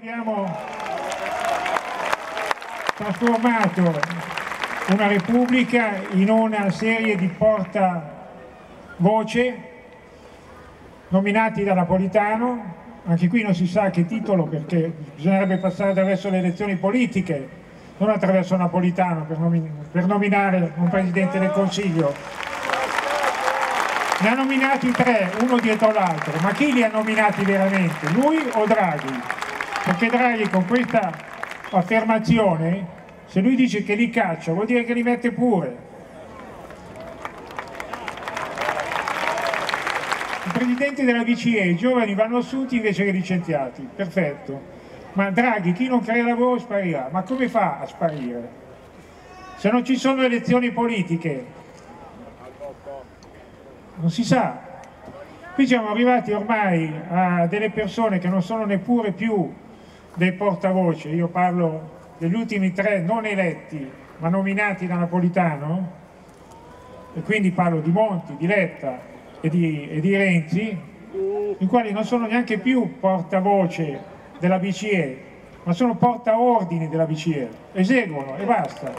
abbiamo trasformato una repubblica in una serie di portavoce nominati da Napolitano, anche qui non si sa che titolo perché bisognerebbe passare attraverso le elezioni politiche, non attraverso Napolitano per, nomin per nominare un Presidente del Consiglio. Ne ha nominati tre, uno dietro l'altro, ma chi li ha nominati veramente? Lui o Draghi? Perché Draghi con questa affermazione, se lui dice che li caccia, vuol dire che li mette pure. I presidenti della BCE, i giovani vanno assunti invece che licenziati, perfetto. Ma Draghi, chi non crea lavoro sparirà. Ma come fa a sparire? Se non ci sono elezioni politiche, non si sa. Qui siamo arrivati ormai a delle persone che non sono neppure più dei portavoce, io parlo degli ultimi tre non eletti ma nominati da Napolitano, e quindi parlo di Monti, di Letta, e di, e di Renzi, i quali non sono neanche più portavoce della BCE, ma sono portaordini della BCE, eseguono e basta.